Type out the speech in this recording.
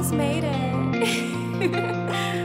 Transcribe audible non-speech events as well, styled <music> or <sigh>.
almost made it. <laughs>